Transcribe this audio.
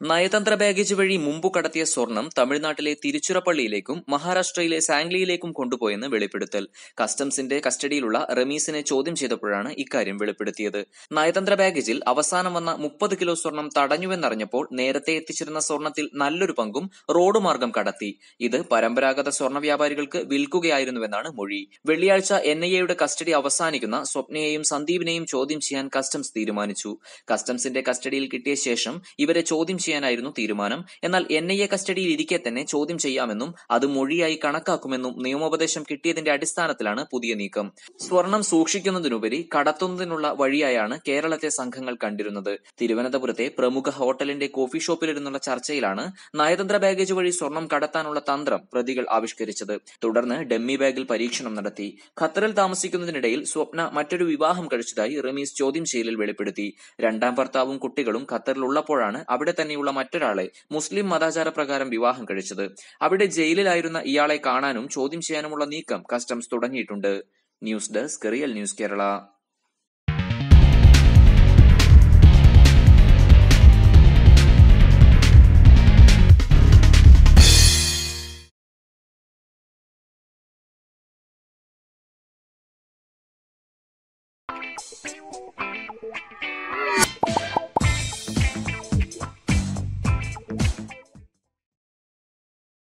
നയതന്ത്ര ബാഗേജ് വഴി മുമ്പ് കടത്തിയ സ്വർണം തമിഴ്നാട്ടിലെ തിരുച്ചിറപ്പള്ളിയിലേക്കും മഹാരാഷ്ട്രയിലെ സാംഗ്ലിയിലേക്കും കൊണ്ടുപോയെന്ന് വെളിപ്പെടുത്തൽ. കസ്റ്റംസിന്റെ കസ്റ്റഡിയിലുള്ള റമീസിനെ ചോദ്യം ചെയ്തപ്പോഴാണ് ഇക്കാര്യം വെളിപ്പെടുത്തിയത്. നയതന്ത്ര ബാഗേജിൽ അവസാനം വന്ന മുപ്പത് കിലോ സ്വർണം തടഞ്ഞുവെന്നറിഞ്ഞപ്പോൾ നേരത്തെ എത്തിച്ചിരുന്ന സ്വർണത്തിൽ നല്ലൊരു പങ്കും റോഡ് മാർഗം കടത്തി. ഇത് പരമ്പരാഗത സ്വർണ വ്യാപാരികൾക്ക് വിൽക്കുകയായിരുന്നുവെന്നാണ് മൊഴി. വെള്ളിയാഴ്ച എൻ ഐ എയുടെ കസ്റ്റഡി അവസാനിക്കുന്ന സ്വപ്നയെയും സന്ദീപിനെയും ചോദ്യം ചെയ്യാൻ കസ്റ്റംസ് തീരുമാനിച്ചു. കസ്റ്റംസിന്റെ കസ്റ്റഡിയിൽ കിട്ടിയ ശേഷം ഇവരെ ചോദ്യം ചെയ്യാനായിരുന്നു തീരുമാനം. എന്നാൽ എൻ ഐ എ കസ്റ്റഡിയിൽ ഇരിക്കെ തന്നെ ചോദ്യം ചെയ്യാമെന്നും അത് മൊഴിയായി കണക്കാക്കുമെന്നും നിയമോപദേശം കിട്ടിയതിന്റെ അടിസ്ഥാനത്തിലാണ് പുതിയ നീക്കം. സ്വർണം സൂക്ഷിക്കുന്നതിനുപരി കടത്തുന്നതിനുള്ള വഴിയായാണ് കേരളത്തെ സംഘങ്ങൾ കണ്ടിരുന്നത്. തിരുവനന്തപുരത്തെ പ്രമുഖ ഹോട്ടലിന്റെ കോഫി ഷോപ്പിലിരുന്നുള്ള ചർച്ചയിലാണ് നയതന്ത്ര ബാഗേജ് വഴി സ്വർണം കടത്താനുള്ള തന്ത്രം പ്രതികൾ ആവിഷ്കരിച്ചത്. തുടർന്ന് ഡെമ്മി ബാഗിൽ പരീക്ഷണം നടത്തി. ഖത്തറിൽ താമസിക്കുന്നതിനിടയിൽ സ്വപ്ന മറ്റൊരു വിവാഹം കഴിച്ചതായി റമീസ് ചോദ്യം ചെയ്യലിൽ വെളിപ്പെടുത്തി. രണ്ടാം ഭർത്താവും കുട്ടികളും ഖത്തറിലുള്ളപ്പോഴാണ് അവിടെ തന്നെയുള്ള മറ്റൊരാളെ മുസ്ലിം മതാചാര പ്രകാരം വിവാഹം കഴിച്ചത്. അവിടെ ജയിലിലായിരുന്ന ഇയാളെ കാണാനും ചോദ്യം ചെയ്യാനുമുള്ള നീക്കം കസ്റ്റംസ് തുടങ്ങിയിട്ടുണ്ട്. News desk real news Kerala.